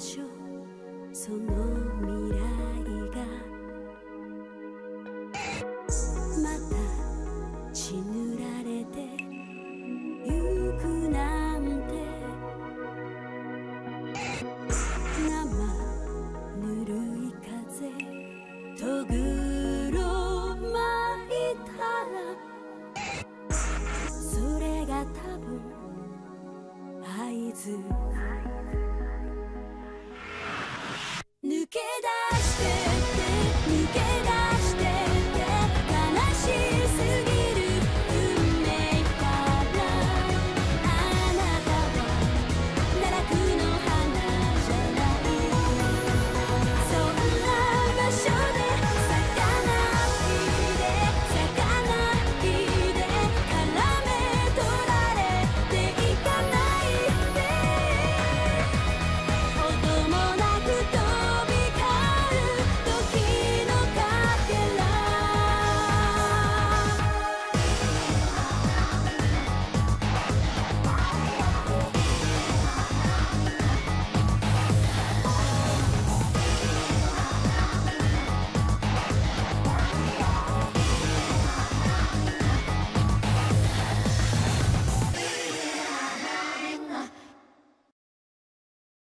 所その未来がまた血塗られてゆくなんて。生ぬるい風とぐろ巻いたらそれが多分合図。